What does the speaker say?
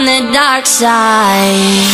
on the dark side.